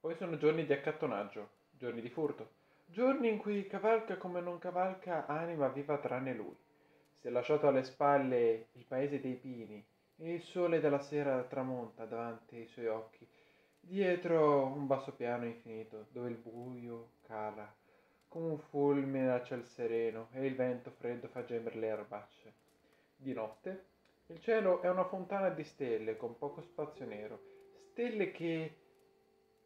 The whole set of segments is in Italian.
Poi sono giorni di accattonaggio, giorni di furto, giorni in cui cavalca come non cavalca anima viva tranne lui. Si è lasciato alle spalle il paese dei pini e il sole della sera tramonta davanti ai suoi occhi, dietro un basso piano infinito dove il buio cala come un fulmine a ciel sereno e il vento freddo fa gemere le erbacce. Di notte il cielo è una fontana di stelle con poco spazio nero, stelle che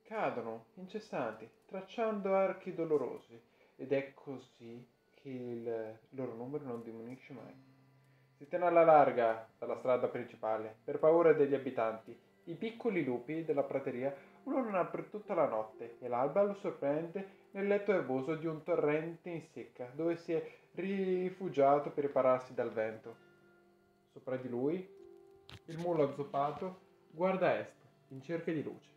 cadono incessanti, tracciando archi dolorosi, ed è così che il loro numero non diminuisce mai. Si tiene alla larga dalla strada principale, per paura degli abitanti. I piccoli lupi della prateria ululano per tutta la notte e l'alba lo sorprende nel letto erboso di un torrente in secca, dove si è rifugiato per ripararsi dal vento. Sopra di lui, il mulo azzoppato guarda est, in cerca di luce.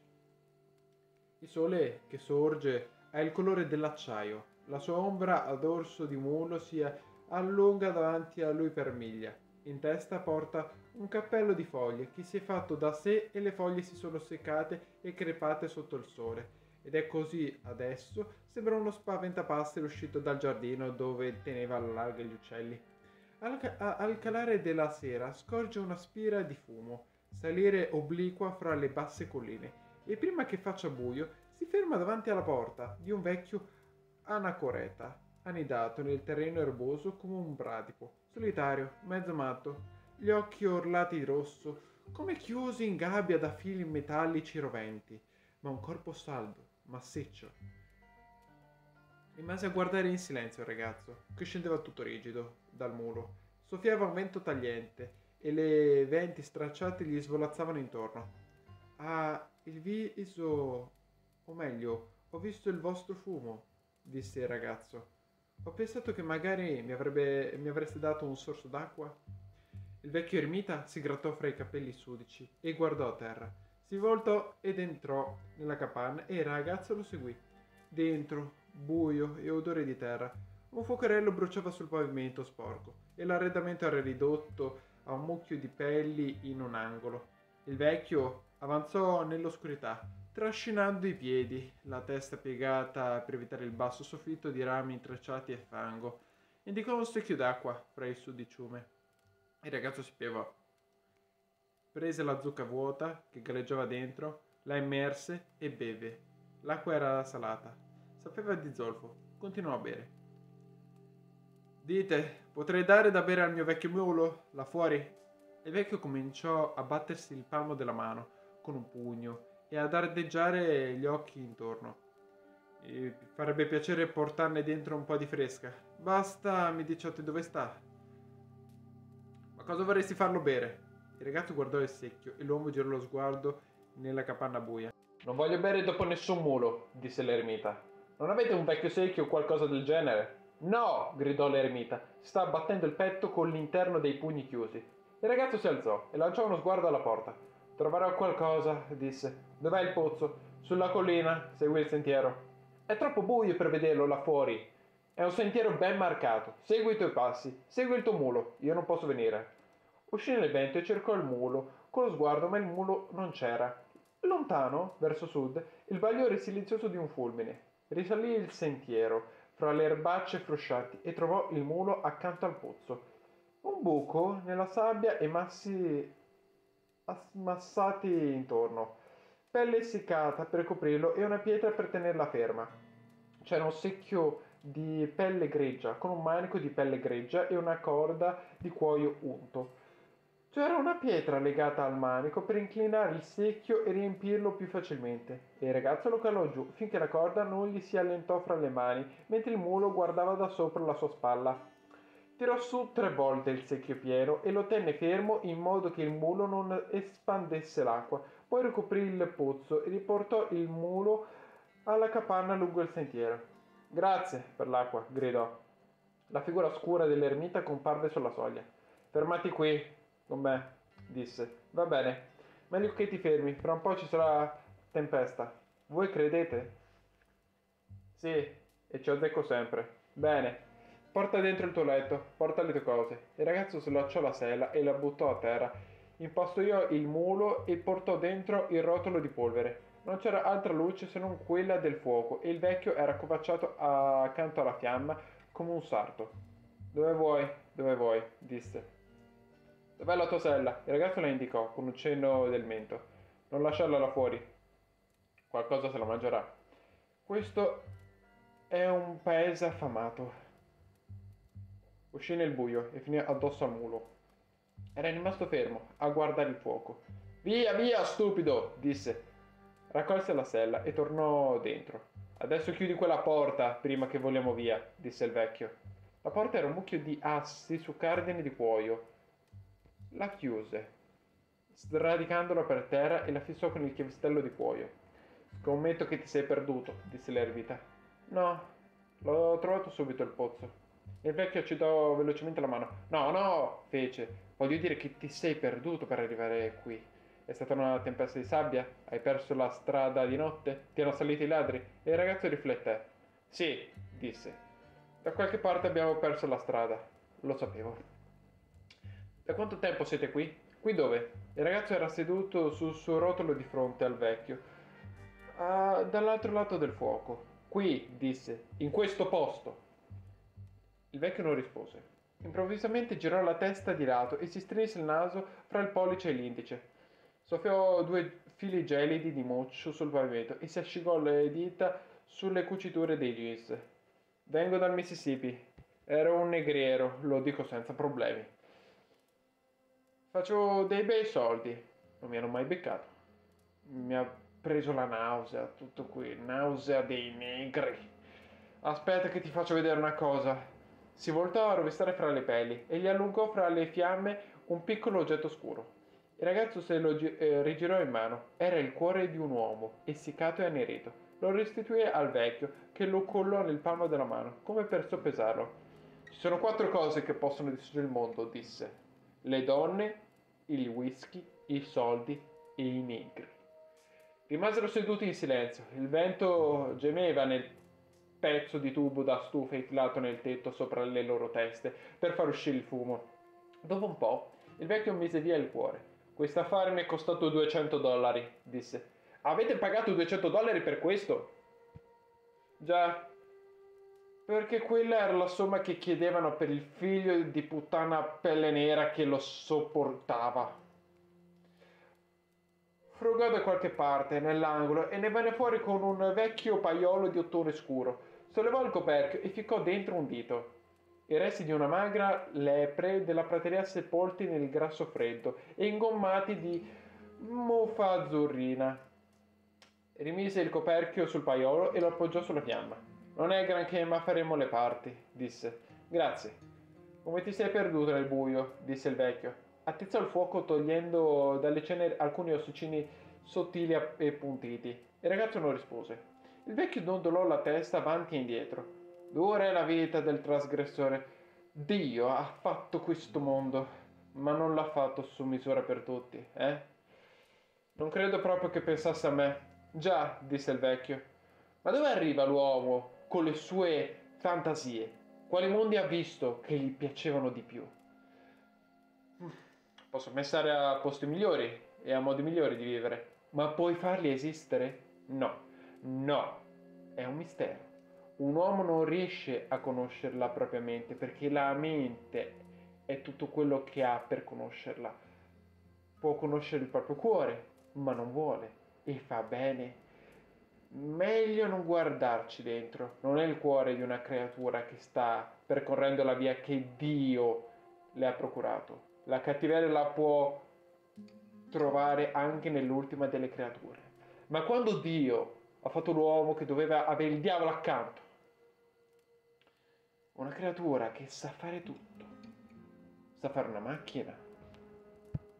Il sole che sorge ha il colore dell'acciaio, la sua ombra a dorso di mulo si allunga davanti a lui per miglia. In testa porta un cappello di foglie che si è fatto da sé e le foglie si sono seccate e crepate sotto il sole. Ed è così adesso, sembra uno spaventapasseri uscito dal giardino dove teneva alla larga gli uccelli. Al, ca- al calare della sera scorge una spira di fumo salire obliqua fra le basse colline e prima che faccia buio si ferma davanti alla porta di un vecchio anacoreta, anidato nel terreno erboso come un bradipo, solitario, mezzo matto, gli occhi orlati di rosso, come chiusi in gabbia da fili metallici roventi, ma un corpo saldo, massiccio. Rimase a guardare in silenzio il ragazzo, che scendeva tutto rigido dal muro. Soffiava un vento tagliente e le venti stracciate gli svolazzavano intorno. Ah, il viso, o meglio, ho visto il vostro fumo, disse il ragazzo. Ho pensato che magari mi, avrebbe, mi avreste dato un sorso d'acqua. Il vecchio ermita si grattò fra i capelli sudici e guardò a terra. Si voltò ed entrò nella capanna e il ragazzo lo seguì. Dentro, buio e odore di terra, un fuocherello bruciava sul pavimento sporco e l'arredamento era ridotto a un mucchio di pelli in un angolo. Il vecchio Avanzò nell'oscurità, trascinando i piedi, la testa piegata per evitare il basso soffitto di rami intrecciati e fango. Indicò un secchio d'acqua fra il sudiciume. Il ragazzo si piegò. Prese la zucca vuota che galleggiava dentro, la immerse e beve. L'acqua era salata. Sapeva di zolfo. Continuò a bere. Dite, potrei dare da bere al mio vecchio mulo, là fuori? Il vecchio cominciò a battersi il palmo della mano con un pugno e ad ardeggiare gli occhi intorno. E farebbe piacere portarne dentro un po' di fresca. Basta, mi diciotte dove sta. Ma cosa vorresti farlo bere? Il ragazzo guardò il secchio e l'uomo girò lo sguardo nella capanna buia. Non voglio bere dopo nessun mulo, disse l'ermita. Non avete un vecchio secchio o qualcosa del genere? No! gridò l'ermita. Sta battendo il petto con l'interno dei pugni chiusi. Il ragazzo si alzò e lanciò uno sguardo alla porta. Troverò qualcosa, disse. Dov'è il pozzo? Sulla collina, segui il sentiero. È troppo buio per vederlo là fuori. È un sentiero ben marcato. Segui i tuoi passi, segui il tuo mulo. Io non posso venire. Uscì nel vento e cercò il mulo con lo sguardo, ma il mulo non c'era. Lontano, verso sud, il bagliore silenzioso di un fulmine. Risalì il sentiero fra le erbacce frusciati e trovò il mulo accanto al pozzo. Un buco nella sabbia e massi ammassati intorno, pelle essiccata per coprirlo e una pietra per tenerla ferma. C'era un secchio di pelle greggia, con un manico di pelle greggia e una corda di cuoio unto. C'era una pietra legata al manico per inclinare il secchio e riempirlo più facilmente, e il ragazzo lo calò giù finché la corda non gli si allentò fra le mani, mentre il mulo guardava da sopra la sua spalla. Tirò su tre volte il secchio pieno e lo tenne fermo in modo che il mulo non espandesse l'acqua. Poi ricoprì il pozzo e riportò il mulo alla capanna lungo il sentiero. Grazie per l'acqua, gridò. La figura scura dell'ermita comparve sulla soglia. Fermati qui con me, disse. Va bene, meglio che ti fermi, fra un po' ci sarà tempesta. Voi credete? Sì, e ci azzecco sempre. Bene, Porta dentro il tuo letto, porta le tue cose. Il ragazzo slacciò la sella e la buttò a terra. Impostò il mulo e portò dentro il rotolo di polvere. Non c'era altra luce se non quella del fuoco e il vecchio era accovacciato accanto alla fiamma come un sarto. Dove vuoi? Dove vuoi? disse. Dov'è la tua sella? Il ragazzo la indicò con un cenno del mento. Non lasciarla là fuori. Qualcosa se la mangerà. Questo è un paese affamato. Uscì nel buio e finì addosso al mulo. Era rimasto fermo a guardare il fuoco. Via, via, stupido! disse. Raccolse la sella e tornò dentro. Adesso chiudi quella porta prima che vogliamo via, disse il vecchio. La porta era un mucchio di assi su cardine di cuoio. La chiuse, sradicandola per terra e la fissò con il chiavistello di cuoio. Scommetto che ti sei perduto, disse l'ermita. No, l'ho trovato subito il pozzo. Il vecchio accitò velocemente la mano. No, no, fece. Voglio dire che ti sei perduto per arrivare qui. È stata una tempesta di sabbia? Hai perso la strada di notte? Ti hanno saliti i ladri? E il ragazzo rifletté. Sì, disse. Da qualche parte abbiamo perso la strada. Lo sapevo. Da quanto tempo siete qui? Qui dove? Il ragazzo era seduto sul suo rotolo di fronte al vecchio. Ah, dall'altro lato del fuoco. Qui, disse, in questo posto. Il vecchio non rispose. Improvvisamente girò la testa di lato e si strinse il naso fra il pollice e l'indice. Soffiò due fili gelidi di moccio sul pavimento e si asciugò le dita sulle cuciture dei jeans. Vengo dal Mississippi. Ero un negriero, lo dico senza problemi. Faccio dei bei soldi. Non mi hanno mai beccato. Mi ha preso la nausea, tutto qui, nausea dei negri. Aspetta che ti faccio vedere una cosa. Si voltò a rovistare fra le peli e gli allungò fra le fiamme un piccolo oggetto scuro. Il ragazzo se lo eh, rigirò in mano. Era il cuore di un uomo, essiccato e annerito. Lo restituì al vecchio, che lo collò nel palmo della mano, come per soppesarlo. Ci sono quattro cose che possono distruggere il mondo, disse. Le donne, il whisky, i soldi e i negri. Rimasero seduti in silenzio. Il vento gemeva nel pezzo di tubo da stufa infilato nel tetto sopra le loro teste per far uscire il fumo. Dopo un po', il vecchio mise via il cuore. Quest'affare mi è costato 200 dollari, disse. Avete pagato 200 dollari per questo? Già, perché quella era la somma che chiedevano per il figlio di puttana pelle nera che lo sopportava. Frugò da qualche parte, nell'angolo, e ne venne fuori con un vecchio paiolo di ottone scuro. Sollevò il coperchio e ficcò dentro un dito. I resti di una magra lepre della prateria sepolti nel grasso freddo e ingommati di muffa azzurrina. Rimise il coperchio sul paiolo e lo appoggiò sulla fiamma. Non è granché, ma faremo le parti, disse. Grazie. Come ti sei perduto nel buio, disse il vecchio. Attizzò il fuoco togliendo dalle ceneri alcuni ossicini sottili e puntiti. Il ragazzo non rispose. Il vecchio dondolò la testa avanti e indietro. Dura è la vita del trasgressore. Dio ha fatto questo mondo, ma non l'ha fatto su misura per tutti, eh? Non credo proprio che pensasse a me. Già, disse il vecchio. Ma dove arriva l'uomo con le sue fantasie? Quali mondi ha visto che gli piacevano di più? Posso pensare a posti migliori e a modi migliori di vivere, ma puoi farli esistere? No, no, è un mistero. Un uomo non riesce a conoscere la propria mente perché la mente è tutto quello che ha per conoscerla. Può conoscere il proprio cuore, ma non vuole e fa bene. Meglio non guardarci dentro. Non è il cuore di una creatura che sta percorrendo la via che Dio le ha procurato la cattiveria la può trovare anche nell'ultima delle creature. Ma quando Dio ha fatto l'uomo che doveva avere il diavolo accanto, una creatura che sa fare tutto, sa fare una macchina,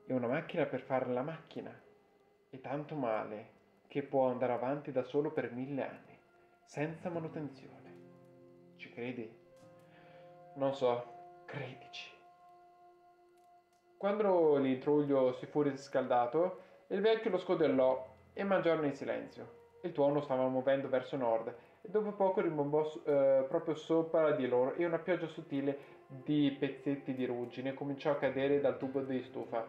e una macchina per fare la macchina, e tanto male che può andare avanti da solo per mille anni, senza manutenzione. Ci credi? Non so, credici. Quando l'intruglio si fu riscaldato, il vecchio lo scodellò e mangiarono in silenzio. Il tuono stava muovendo verso nord e dopo poco rimbombò eh, proprio sopra di loro e una pioggia sottile di pezzetti di ruggine cominciò a cadere dal tubo di stufa.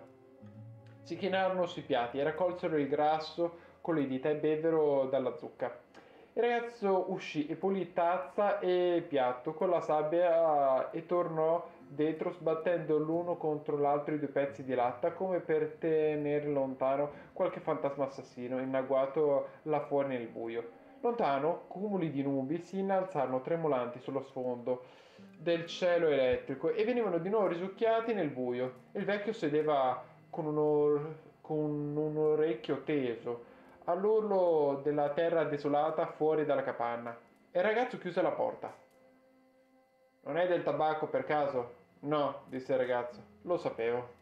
Si chinarono sui piatti e raccolsero il grasso con le dita e bevvero dalla zucca. Il ragazzo uscì e pulì tazza e piatto con la sabbia e tornò dentro sbattendo l'uno contro l'altro i due pezzi di latta come per tenere lontano qualche fantasma assassino inagguato là fuori nel buio. Lontano, cumuli di nubi si innalzarono tremolanti sullo sfondo del cielo elettrico e venivano di nuovo risucchiati nel buio. Il vecchio sedeva con un, con un orecchio teso all'urlo della terra desolata fuori dalla capanna e il ragazzo chiuse la porta. Non è del tabacco per caso? No, disse il ragazzo, lo sapevo.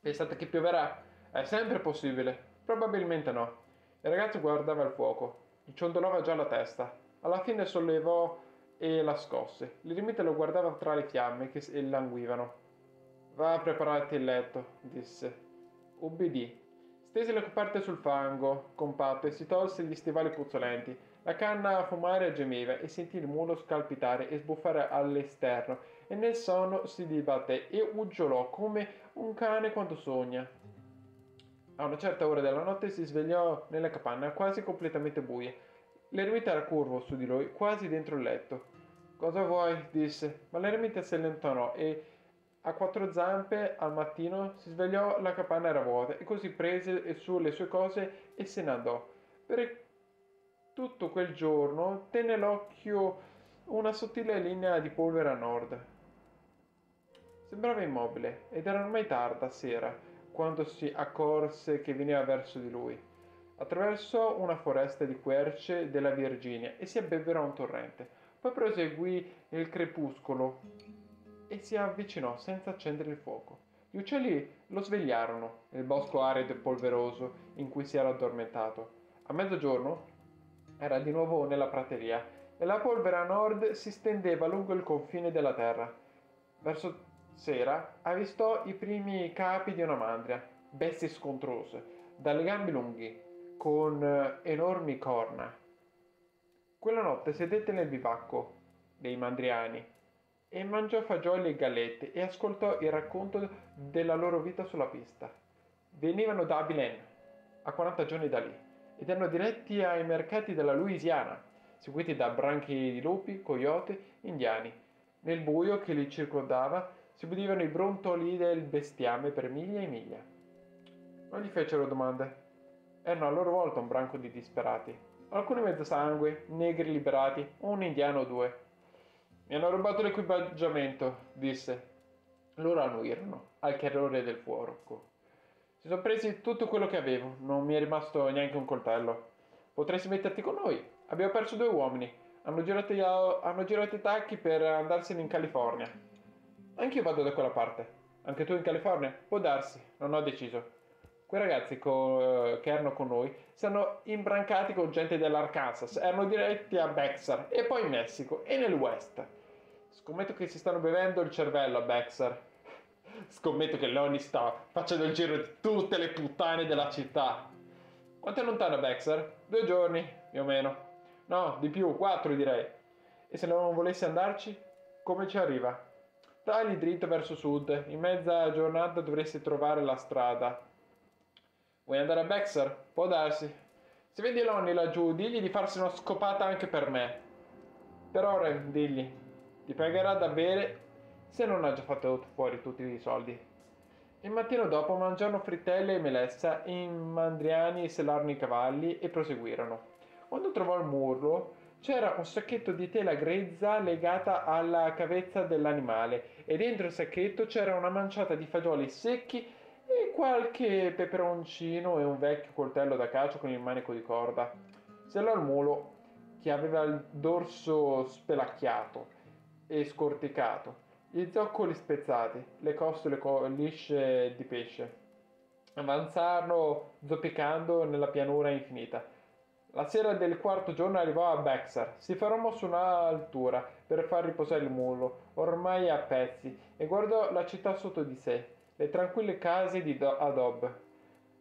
Pensate che pioverà? È sempre possibile. Probabilmente no. Il ragazzo guardava il fuoco, gli ciondolava già la testa. Alla fine sollevò e la scosse. L'eremita lo guardava tra le fiamme che languivano. Va a prepararti il letto, disse. Ubbidì. Stese le coperte sul fango compatto e si tolse gli stivali puzzolenti. La canna a fumare gemeva e sentì il mulo scalpitare e sbuffare all'esterno e nel sonno si dibatté e uggiolò come un cane quando sogna. A una certa ora della notte si svegliò nella capanna quasi completamente buia. L'eremita era curvo su di lui, quasi dentro il letto. Cosa vuoi? disse, ma l'eremita si allontanò e a quattro zampe al mattino si svegliò, la capanna era vuota e così prese su le sue cose e se ne andò. Per tutto quel giorno tenne l'occhio una sottile linea di polvere a nord. Sembrava immobile ed era ormai tarda sera quando si accorse che veniva verso di lui. Attraversò una foresta di querce della Virginia e si abbevverò un torrente. Poi proseguì nel crepuscolo e si avvicinò senza accendere il fuoco. Gli uccelli lo svegliarono nel bosco arido e polveroso in cui si era addormentato. A mezzogiorno era di nuovo nella prateria e la polvere a nord si stendeva lungo il confine della terra. Verso sera avvistò i primi capi di una mandria, bestie scontrose, dalle gambe lunghi, con eh, enormi corna. Quella notte sedette nel bivacco dei mandriani e mangiò fagioli e gallette e ascoltò il racconto della loro vita sulla pista. Venivano da Abilene, a 40 giorni da lì, ed erano diretti ai mercati della Louisiana, seguiti da branchi di lupi, coyote, indiani. Nel buio che li circondava si udivano i brontoli del bestiame per miglia e miglia. Non gli fecero domande erano a loro volta un branco di disperati. Alcuni mezzo sangue, negri liberati, un indiano o due. Mi hanno rubato l'equipaggiamento, disse. Loro annuirono al chiarore del fuoco. Si sono presi tutto quello che avevo, non mi è rimasto neanche un coltello. Potresti metterti con noi? Abbiamo perso due uomini. Hanno girato, hanno girato i tacchi per andarsene in California. Anch'io vado da quella parte. Anche tu in California? Può darsi, non ho deciso. Quei ragazzi co- che erano con noi si erano imbrancati con gente dell'Arkansas, erano diretti a Bexar e poi in Messico e nel West. Scommetto che si stanno bevendo il cervello a Bexar. Scommetto che Leoni sta facendo il giro di tutte le puttane della città. Quanto è lontano Bexar? Due giorni, più o meno. No, di più, quattro direi. E se non volessi andarci, come ci arriva? Tagli dritto verso sud, in mezza giornata dovresti trovare la strada. Vuoi andare a Bexar? Può darsi. Se vedi Lonnie laggiù, digli di farsi una scopata anche per me. Per ora, digli, ti pagherà da bere se non ha già fatto fuori tutti i soldi. Il mattino dopo mangiarono frittelle e melessa, in mandriani sellarono i cavalli e proseguirono. Quando trovò il murlo, c'era un sacchetto di tela grezza legata alla cavezza dell'animale e dentro il sacchetto c'era una manciata di fagioli secchi e qualche peperoncino e un vecchio coltello da calcio con il manico di corda. Sellò il mulo che aveva il dorso spelacchiato e scorticato, gli zoccoli spezzati, le costole lisce di pesce. Avanzarono zoppicando nella pianura infinita. La sera del quarto giorno arrivò a Bexar, si fermò su un'altura per far riposare il mulo, ormai a pezzi, e guardò la città sotto di sé le tranquille case di adobe.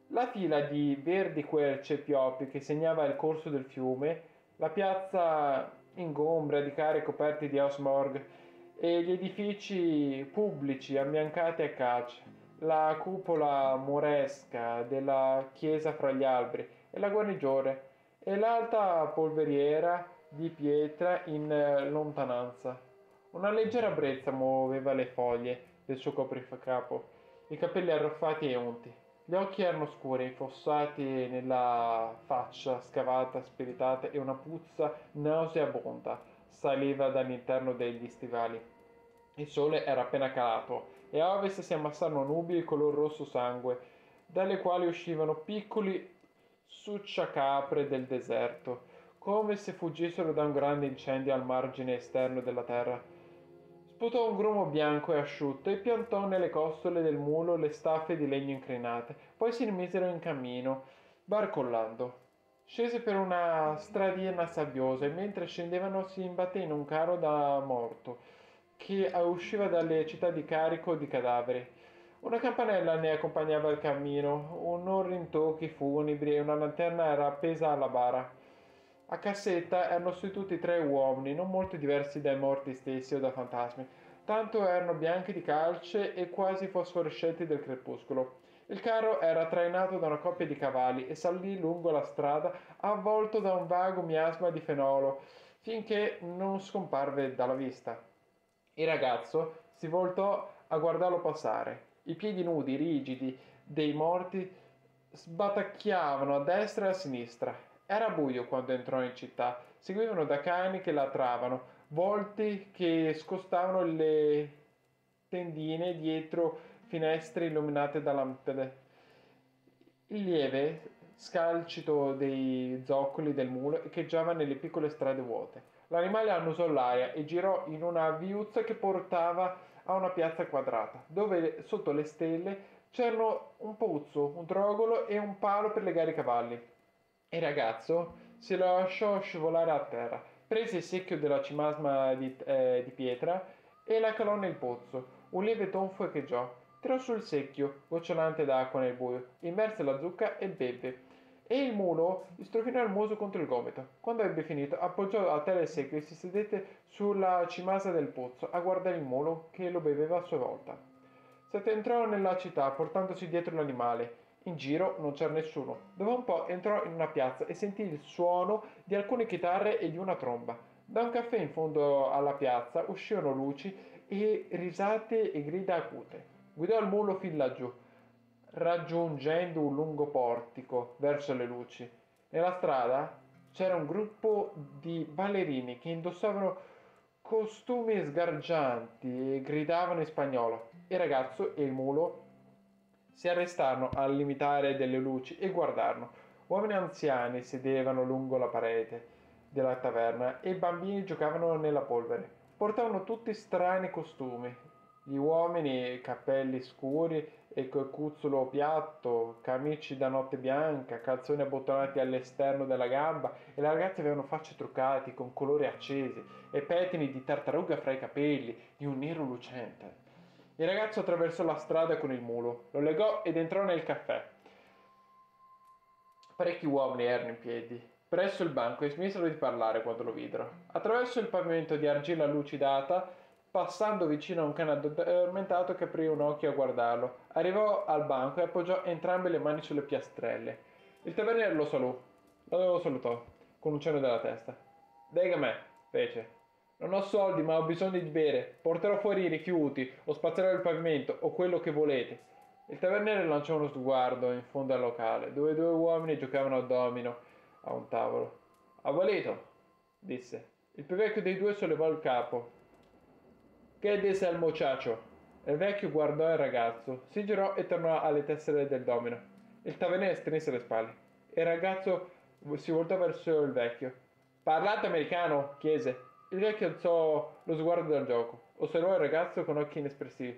La fila di verdi querce pioppi che segnava il corso del fiume, la piazza ingombra di cari coperti di osmorg e gli edifici pubblici ambiancati a calce, la cupola moresca della chiesa fra gli alberi e la guarnigione e l'alta polveriera di pietra in eh, lontananza. Una leggera brezza muoveva le foglie del suo copricapo, i capelli arruffati e unti. Gli occhi erano scuri, infossati nella faccia scavata, spiritata e una puzza nauseabonda saliva dall'interno degli stivali. Il sole era appena calato e a ovest si ammassarono nubi di color rosso sangue, dalle quali uscivano piccoli succiacapre del deserto, come se fuggissero da un grande incendio al margine esterno della terra. Sputò un grumo bianco e asciutto e piantò nelle costole del mulo le staffe di legno incrinate. Poi si rimisero in cammino, barcollando. Scese per una stradina sabbiosa e mentre scendevano si imbatté in un carro da morto che usciva dalle città di carico di cadaveri. Una campanella ne accompagnava il cammino, un orrintocchi funebri e una lanterna era appesa alla bara. A cassetta erano seduti tre uomini, non molto diversi dai morti stessi o da fantasmi, tanto erano bianchi di calce e quasi fosforescenti del crepuscolo. Il carro era trainato da una coppia di cavalli e salì lungo la strada avvolto da un vago miasma di fenolo, finché non scomparve dalla vista. Il ragazzo si voltò a guardarlo passare. I piedi nudi, rigidi, dei morti sbatacchiavano a destra e a sinistra era buio quando entrò in città. Seguivano da cani che latravano, volti che scostavano le tendine dietro finestre illuminate da lampade. Il lieve scalcito dei zoccoli del mulo echeggiava nelle piccole strade vuote. L'animale annusò l'aria e girò in una viuzza che portava a una piazza quadrata, dove sotto le stelle c'erano un pozzo, un trogolo e un palo per legare i cavalli. Il ragazzo si lasciò scivolare a terra, prese il secchio della cimasma di, eh, di pietra e la calò nel pozzo. Un lieve tonfo echeggiò. Tirò sul secchio, gocciolante d'acqua nel buio, immerse la zucca e beve. E il mulo strofinò il muso contro il gomito. Quando ebbe finito, appoggiò a terra il secchio e si sedette sulla cimasa del pozzo a guardare il mulo che lo beveva a sua volta. Si addentrò nella città portandosi dietro l'animale in giro non c'era nessuno. Dopo un po' entrò in una piazza e sentì il suono di alcune chitarre e di una tromba. Da un caffè in fondo alla piazza uscivano luci e risate e grida acute. Guidò il mulo fin laggiù, raggiungendo un lungo portico verso le luci. Nella strada c'era un gruppo di ballerini che indossavano costumi sgargianti e gridavano in spagnolo. Il ragazzo e il mulo si arrestarono al limitare delle luci e guardarono. Uomini anziani sedevano lungo la parete della taverna e i bambini giocavano nella polvere. Portavano tutti strani costumi. Gli uomini capelli scuri e col cuzzolo piatto, camici da notte bianca, calzoni abbottonati all'esterno della gamba e le ragazze avevano facce truccate con colori accesi e pettini di tartaruga fra i capelli di un nero lucente. Il ragazzo attraversò la strada con il mulo, lo legò ed entrò nel caffè. Parecchi uomini erano in piedi, presso il banco e smisero di parlare quando lo videro. Attraverso il pavimento di argilla lucidata, passando vicino a un cane addormentato che aprì un occhio a guardarlo, arrivò al banco e appoggiò entrambe le mani sulle piastrelle. Il taverniere lo salù, lo salutò, con un cenno della testa. Dega me, fece. Non ho soldi, ma ho bisogno di bere. Porterò fuori i rifiuti, o spazzerò il pavimento, o quello che volete. Il taverniere lanciò uno sguardo in fondo al locale, dove due uomini giocavano a domino a un tavolo. Abuelito, disse. Il più vecchio dei due sollevò il capo. Che dice al muchacho? Il vecchio guardò il ragazzo, si girò e tornò alle tessere del domino. Il taverniere strinse le spalle. Il ragazzo si voltò verso il vecchio. Parlate americano? chiese. Il vecchio alzò lo sguardo dal gioco, osservò il ragazzo con occhi inespressivi.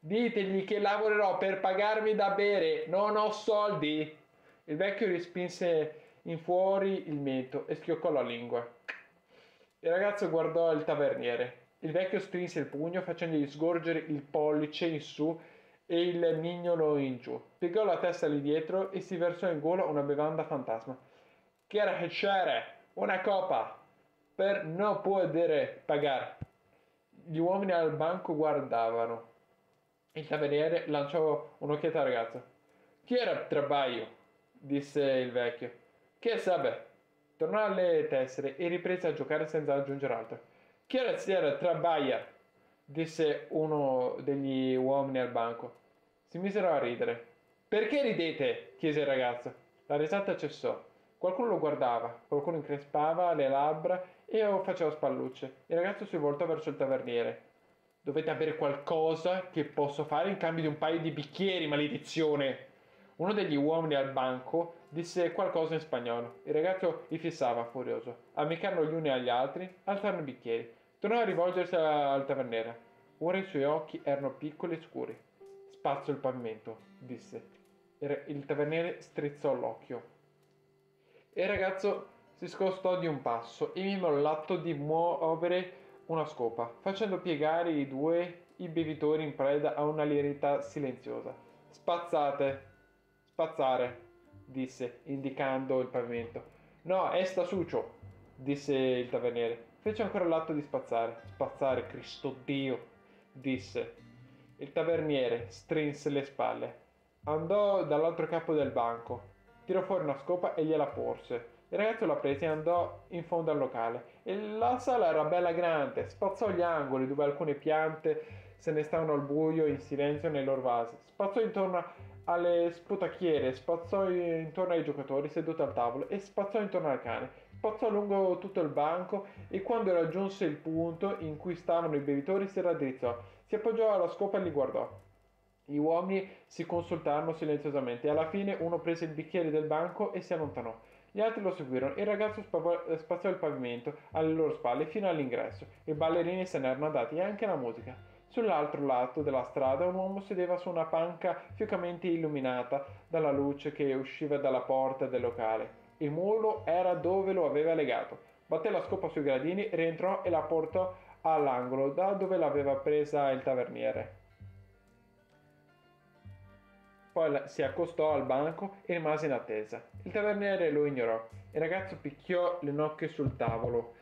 Ditegli che lavorerò per pagarmi da bere, non ho soldi. Il vecchio respinse in fuori il mento e schioccò la lingua. Il ragazzo guardò il taverniere. Il vecchio strinse il pugno facendogli sgorgere il pollice in su e il mignolo in giù. Piegò la testa lì dietro e si versò in gola una bevanda fantasma. Che era c'era? Una copa! per non poter pagare. Gli uomini al banco guardavano. Il taverniere lanciò un'occhiata al ragazzo. Chi era trabaio? disse il vecchio. Che sape? Tornò alle tessere e riprese a giocare senza aggiungere altro. Che ora sera trabaia? disse uno degli uomini al banco. Si misero a ridere. Perché ridete? chiese il ragazzo. La risata cessò. Qualcuno lo guardava, qualcuno increspava le labbra e faceva spallucce. Il ragazzo si voltò verso il taverniere. Dovete avere qualcosa che posso fare in cambio di un paio di bicchieri, maledizione! Uno degli uomini al banco disse qualcosa in spagnolo. Il ragazzo li fissava, furioso. Amicarono gli uni agli altri, alzarono i bicchieri. Tornò a rivolgersi al taverniere. Ora i suoi occhi erano piccoli e scuri. Spazzo il pavimento, disse. Il taverniere strizzò l'occhio. Il ragazzo si scostò di un passo e mimò l'atto di muovere una scopa, facendo piegare i due i bevitori in preda a una lirità silenziosa. Spazzate, Spazzare, disse, indicando il pavimento. No, è sta sucio, disse il taverniere. Fece ancora l'atto di spazzare. Spazzare, Cristo Dio, disse. Il taverniere strinse le spalle. Andò dall'altro capo del banco, tirò fuori una scopa e gliela porse. Il ragazzo la prese e andò in fondo al locale. E la sala era bella grande, spazzò gli angoli dove alcune piante se ne stavano al buio in silenzio nei loro vasi. Spazzò intorno alle sputacchiere, spazzò intorno ai giocatori seduti al tavolo e spazzò intorno al cane. Spazzò lungo tutto il banco e quando raggiunse il punto in cui stavano i bevitori si raddrizzò, si appoggiò alla scopa e li guardò. Gli uomini si consultarono silenziosamente e alla fine uno prese il bicchiere del banco e si allontanò. Gli altri lo seguirono. Il ragazzo spaziò il pavimento alle loro spalle fino all'ingresso. I ballerini se ne erano andati e anche la musica. Sull'altro lato della strada un uomo sedeva su una panca fiocamente illuminata dalla luce che usciva dalla porta del locale. Il mulo era dove lo aveva legato. Batté la scopa sui gradini, rientrò e la portò all'angolo da dove l'aveva presa il taverniere. Poi si accostò al banco e rimase in attesa. Il taverniere lo ignorò. Il ragazzo picchiò le nocche sul tavolo.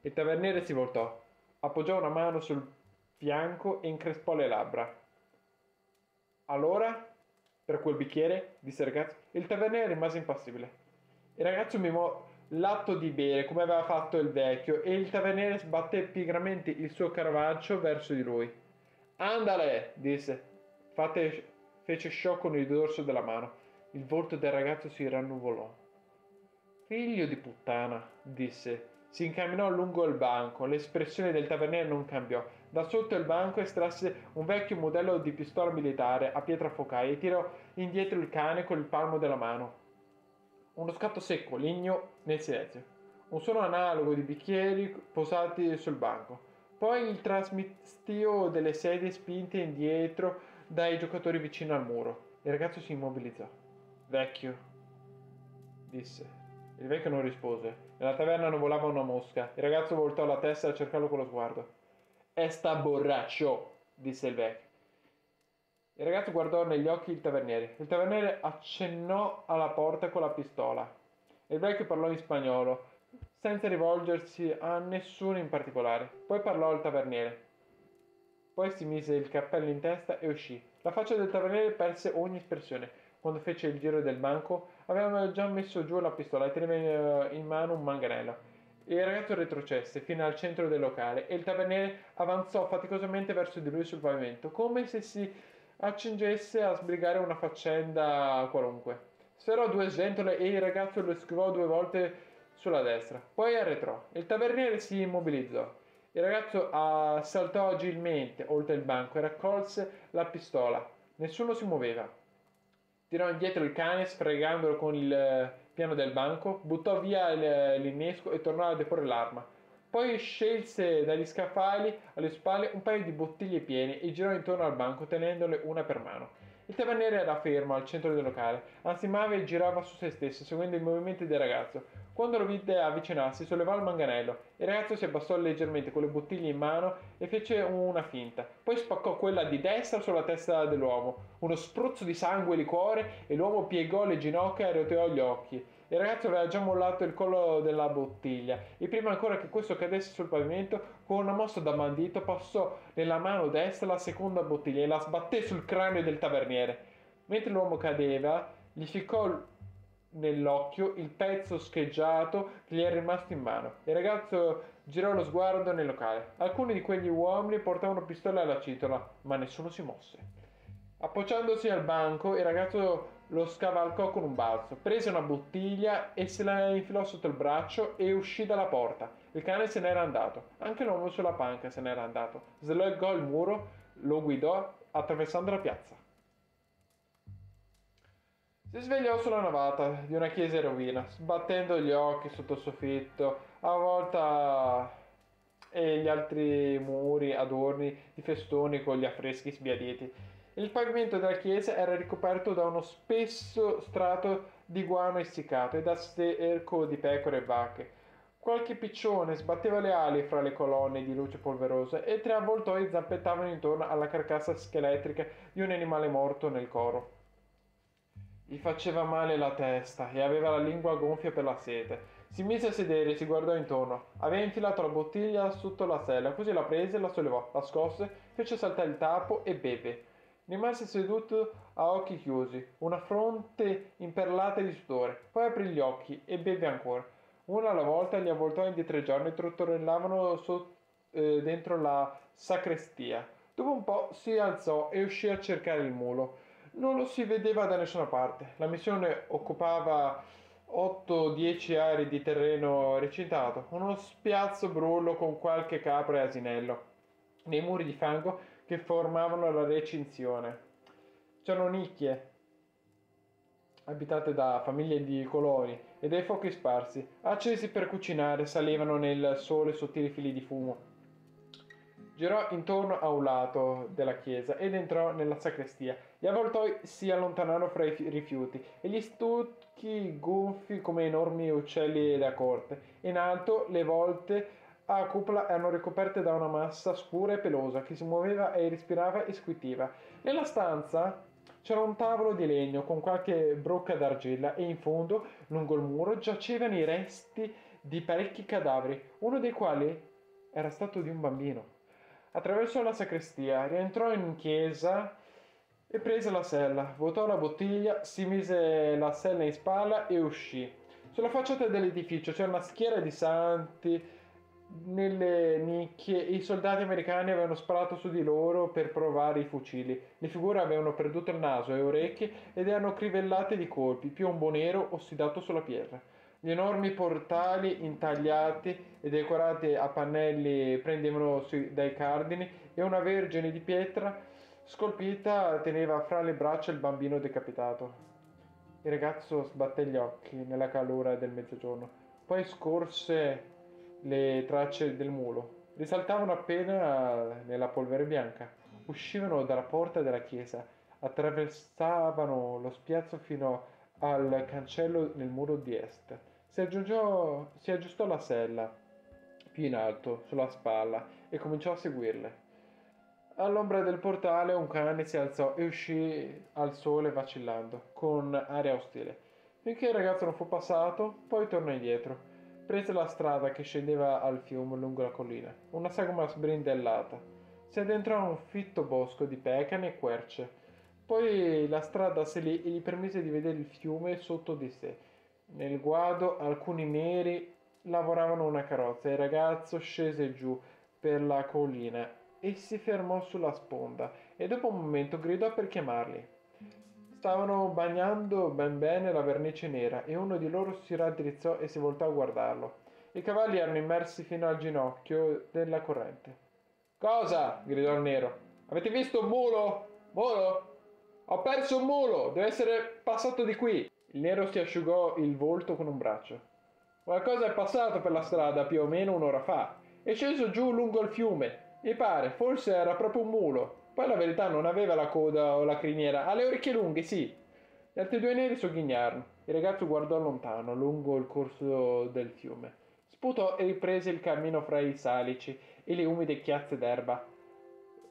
Il taverniere si voltò, appoggiò una mano sul fianco e increspò le labbra. Allora, per quel bicchiere, disse il ragazzo, il taverniere rimase impassibile. Il ragazzo mimò l'atto di bere come aveva fatto il vecchio e il taverniere sbatté pigramente il suo caravaccio verso di lui. Andale, disse. Fate, fece sciocco nel dorso della mano. Il volto del ragazzo si rannuvolò. Figlio di puttana, disse si incamminò lungo il banco, l'espressione del taverniere non cambiò. Da sotto il banco estrasse un vecchio modello di pistola militare a pietra focaia e tirò indietro il cane con il palmo della mano. Uno scatto secco, ligno, nel silenzio. Un suono analogo di bicchieri posati sul banco. Poi il trasmistio delle sedie spinte indietro dai giocatori vicino al muro. Il ragazzo si immobilizzò. Vecchio, disse. Il vecchio non rispose. Nella taverna non volava una mosca. Il ragazzo voltò la testa a cercarlo con lo sguardo. È sta borraccio, disse il vecchio. Il ragazzo guardò negli occhi il taverniere. Il taverniere accennò alla porta con la pistola. Il vecchio parlò in spagnolo, senza rivolgersi a nessuno in particolare. Poi parlò al taverniere. Poi si mise il cappello in testa e uscì. La faccia del taverniere perse ogni espressione. Quando fece il giro del banco, aveva già messo giù la pistola e teneva in mano un manganello. Il ragazzo retrocesse fino al centro del locale e il taverniere avanzò faticosamente verso di lui sul pavimento, come se si accingesse a sbrigare una faccenda qualunque. Sferrò due sventole e il ragazzo lo schivò due volte sulla destra, poi arretrò. Il taverniere si immobilizzò. Il ragazzo saltò agilmente oltre il banco e raccolse la pistola. Nessuno si muoveva. Tirò indietro il cane sfregandolo con il piano del banco, buttò via l'innesco e tornò a deporre l'arma. Poi scelse dagli scaffali alle spalle un paio di bottiglie piene e girò intorno al banco tenendole una per mano. Il taverniere era fermo al centro del locale, ansimava e girava su se stesso, seguendo i movimenti del ragazzo. Quando lo vide avvicinarsi, sollevò il manganello. Il ragazzo si abbassò leggermente con le bottiglie in mano e fece una finta. Poi spaccò quella di destra sulla testa dell'uomo. Uno spruzzo di sangue e liquore e l'uomo piegò le ginocchia e roteò gli occhi. Il ragazzo aveva già mollato il collo della bottiglia e prima ancora che questo cadesse sul pavimento, con una mossa da bandito passò nella mano destra la seconda bottiglia e la sbatté sul cranio del taverniere. Mentre l'uomo cadeva, gli ficcò nell'occhio il pezzo scheggiato che gli è rimasto in mano. Il ragazzo girò lo sguardo nel locale. Alcuni di quegli uomini portavano pistole alla cintola, ma nessuno si mosse. Appoggiandosi al banco, il ragazzo lo scavalcò con un balzo, prese una bottiglia e se la infilò sotto il braccio e uscì dalla porta. Il cane se n'era andato, anche l'uomo sulla panca se n'era andato. Slegò il muro, lo guidò attraversando la piazza. Si svegliò sulla navata di una chiesa in rovina, sbattendo gli occhi sotto il soffitto, a volta e gli altri muri adorni di festoni con gli affreschi sbiaditi. Il pavimento della chiesa era ricoperto da uno spesso strato di guano essiccato e da sterco di pecore e vacche. Qualche piccione sbatteva le ali fra le colonne di luce polverosa e tre avvoltoi zampettavano intorno alla carcassa scheletrica di un animale morto nel coro. Gli faceva male la testa e aveva la lingua gonfia per la sete. Si mise a sedere e si guardò intorno. Aveva infilato la bottiglia sotto la sella, così la prese, la sollevò, la scosse, fece saltare il tappo e beve. Rimase seduto a occhi chiusi, una fronte imperlata di sudore. Poi aprì gli occhi e beve ancora. Una alla volta gli avvoltoi di tre giorni trottolavano so, eh, dentro la sacrestia. Dopo un po' si alzò e uscì a cercare il mulo. Non lo si vedeva da nessuna parte. La missione occupava 8-10 aree di terreno recintato, uno spiazzo brullo con qualche capra e asinello. Nei muri di fango che formavano la recinzione. C'erano nicchie abitate da famiglie di coloni e dai fuochi sparsi, accesi per cucinare, salivano nel sole sottili fili di fumo. Girò intorno a un lato della chiesa ed entrò nella sacrestia. Gli avvoltoi si allontanarono fra i rifiuti e gli stucchi gonfi come enormi uccelli da corte. In alto le volte a cupola erano ricoperte da una massa scura e pelosa che si muoveva e respirava e squitiva. Nella stanza c'era un tavolo di legno con qualche brocca d'argilla e in fondo, lungo il muro, giacevano i resti di parecchi cadaveri, uno dei quali era stato di un bambino. Attraversò la sacrestia, rientrò in chiesa e prese la sella, vuotò la bottiglia, si mise la sella in spalla e uscì. Sulla facciata dell'edificio c'era una schiera di santi nelle nicchie i soldati americani avevano sparato su di loro per provare i fucili. Le figure avevano perduto il naso e orecchie ed erano crivellate di colpi, piombo nero ossidato sulla pietra. Gli enormi portali intagliati e decorati a pannelli prendevano dai cardini e una vergine di pietra scolpita teneva fra le braccia il bambino decapitato. Il ragazzo sbatté gli occhi nella calura del mezzogiorno, poi scorse le tracce del mulo. Risaltavano appena nella polvere bianca. Uscivano dalla porta della chiesa, attraversavano lo spiazzo fino al cancello nel muro di est. Si, aggiungò, si aggiustò la sella più in alto sulla spalla e cominciò a seguirle. All'ombra del portale un cane si alzò e uscì al sole vacillando, con aria ostile. Finché il ragazzo non fu passato, poi tornò indietro. Prese la strada che scendeva al fiume lungo la collina, una sagoma sbrindellata. Si addentrò in un fitto bosco di pecane e querce. Poi la strada salì e gli permise di vedere il fiume sotto di sé nel guado alcuni neri lavoravano una carrozza e il ragazzo scese giù per la collina e si fermò sulla sponda e dopo un momento gridò per chiamarli. Stavano bagnando ben bene la vernice nera e uno di loro si raddrizzò e si voltò a guardarlo. I cavalli erano immersi fino al ginocchio della corrente. Cosa? gridò il nero. Avete visto un mulo? Mulo? Ho perso un mulo! Deve essere passato di qui! Il nero si asciugò il volto con un braccio. Qualcosa è passato per la strada più o meno un'ora fa. È sceso giù lungo il fiume. Mi pare, forse era proprio un mulo. Poi la verità non aveva la coda o la criniera, ha le orecchie lunghe, sì. Gli altri due neri sogghignarono. Il ragazzo guardò lontano, lungo il corso del fiume. Sputò e riprese il cammino fra i salici e le umide chiazze d'erba.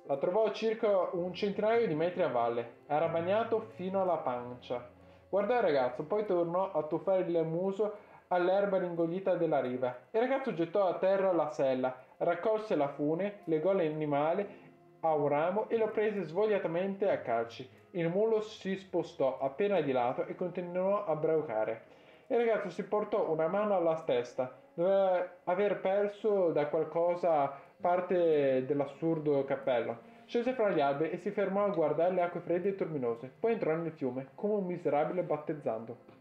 La trovò circa un centinaio di metri a valle. Era bagnato fino alla pancia. Guardò il ragazzo, poi tornò a tuffare il muso all'erba ringoglita della riva. Il ragazzo gettò a terra la sella, raccolse la fune, legò l'animale a un ramo e lo prese svogliatamente a calci. Il mulo si spostò appena di lato e continuò a braucare. Il ragazzo si portò una mano alla testa, doveva aver perso da qualcosa parte dell'assurdo cappello. Scese fra gli alberi e si fermò a guardare le acque fredde e turminose, poi entrò nel fiume, come un miserabile battezzando.